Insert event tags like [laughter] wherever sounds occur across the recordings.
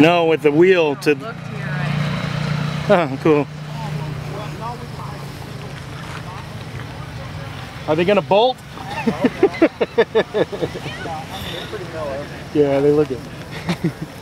No, with the wheel to. Look to your right. Oh, cool. Are they gonna bolt? [laughs] [laughs] yeah, they look it. [laughs]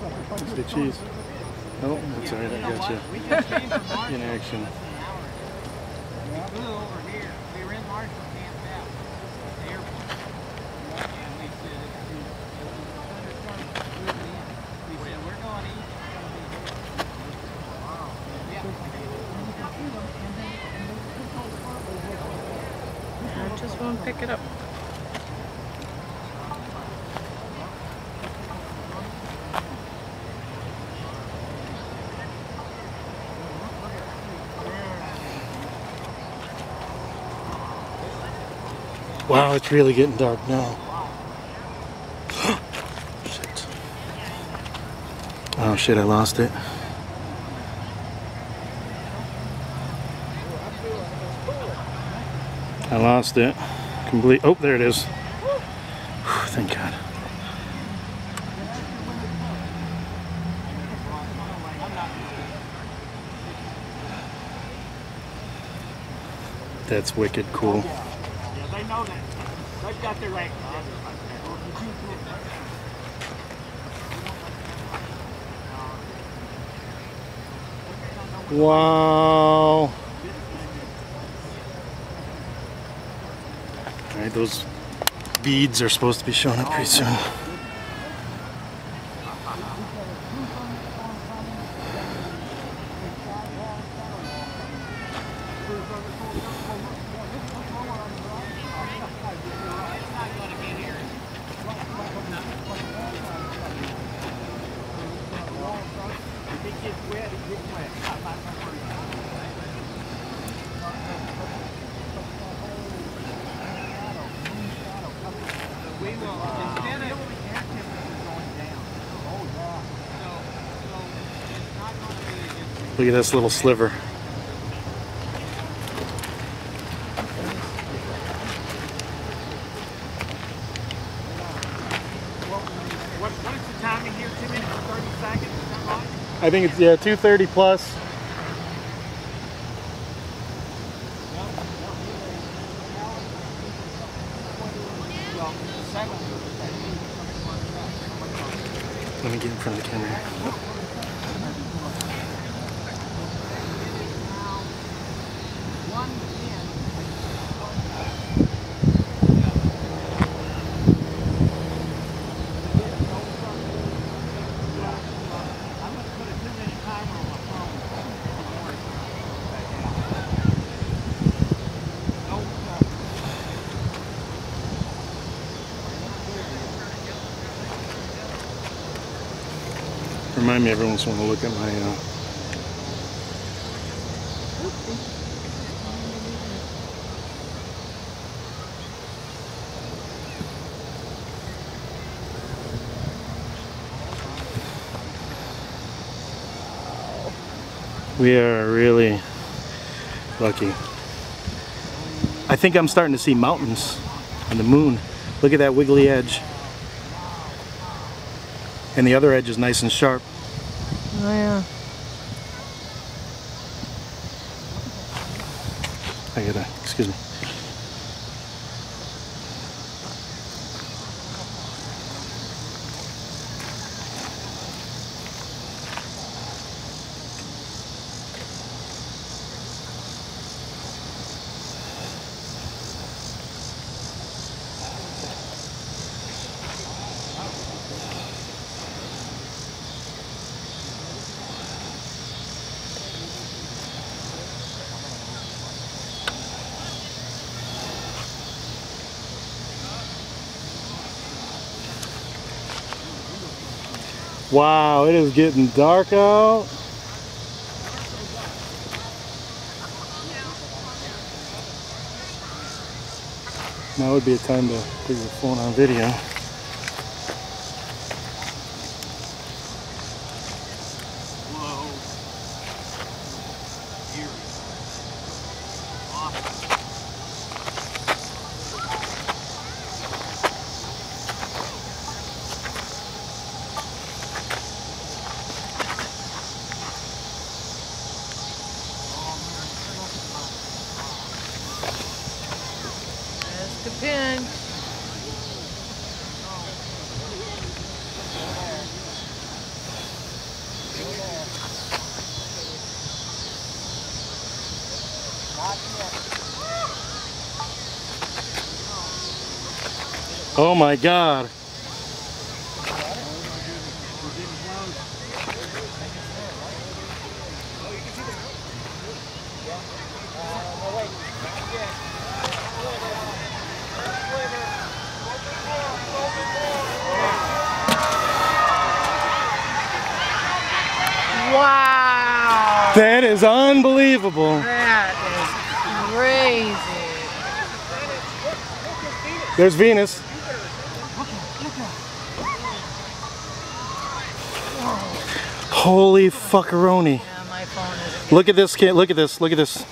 The cheese. Oh, that's alright, I got you. In action. just here. We were in Marshall camped out. The airport. And we said, if you, if you thunderstorm moving in, we said, we're going east. It's gonna be here." Wow. I just won't pick it up. Wow, it's really getting dark now. [gasps] shit. Oh shit, I lost it. I lost it. Complete. Oh, there it is. Whew, Thank God. That's wicked cool. They know that. They've got their act Wow. Alright, those beads are supposed to be showing up pretty soon. If it gets wet, it gets wet. I'm not gonna worry about it. We will, instead of air temperature going down. Oh, yeah. So, so it's not gonna be against Look at this little sliver. What, what is the timing here? Two minutes and thirty seconds, is that right? I think it's yeah, 230 plus. Let me get in front of the camera. One ten. I'm gonna put a two-minute timer on my phone. No, uh, Remind me every once in a while to look at my. Uh, we are really lucky. I think I'm starting to see mountains on the moon. Look at that wiggly edge. And the other edge is nice and sharp. Oh yeah. I gotta, excuse me. Wow, it is getting dark out. Now would be a time to put your phone on video. Oh my god. Wow. That is unbelievable. That is crazy. There's Venus. Holy fuckeroni. Yeah, my phone is. Look at this kid. Look at this. Look at this.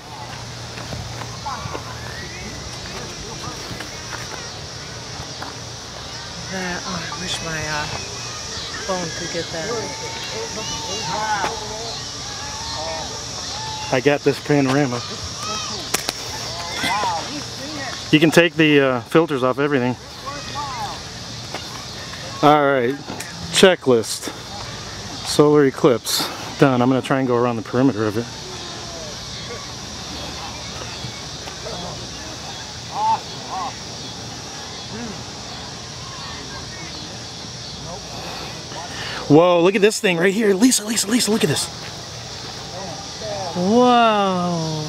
That, oh, I wish my uh, phone could get that. I got this panorama. You can take the uh, filters off everything. All right, checklist. Solar eclipse. Done. I'm gonna try and go around the perimeter of it. Whoa, look at this thing right here. Lisa, Lisa, Lisa, look at this. Whoa.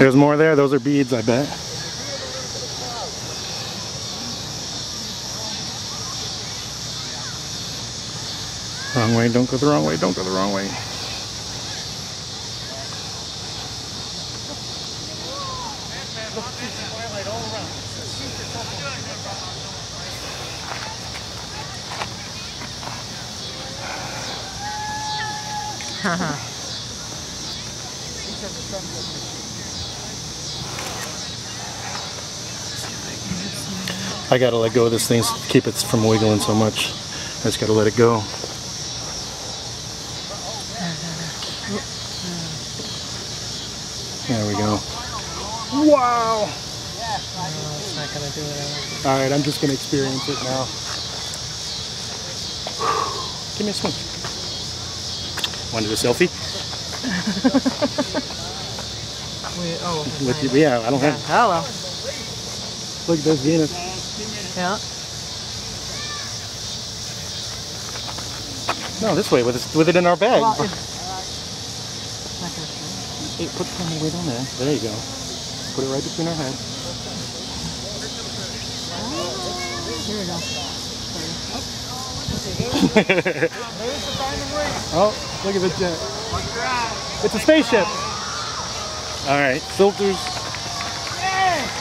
There's more there. Those are beads, I bet. Wrong way, don't go the wrong way, don't go the wrong way. I gotta let go of this thing to keep it from wiggling so much. I just gotta let it go. Wow! No, it's not gonna do it. Alright, I'm just gonna experience it now. Give me a swing. Wanted a selfie? [laughs] Wait, oh. With you? Yeah, I don't Yeah. have. Hello. Look, there's Venus. Yeah. No, this way, with it, with it in our bag. Well, it's not gonna show. Hey, put it weight on there. There you go. Put it right between our heads. Here we go. Oh, look at the jet. It's a spaceship. All right, filters.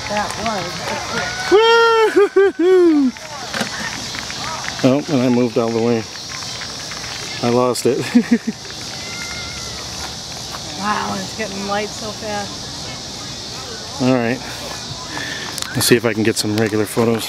That Woo-hoo-hoo-hoo. [laughs] Oh, and I moved all the way. I lost it. [laughs] Wow, it's getting light so fast. all right. Let's see if I can get some regular photos.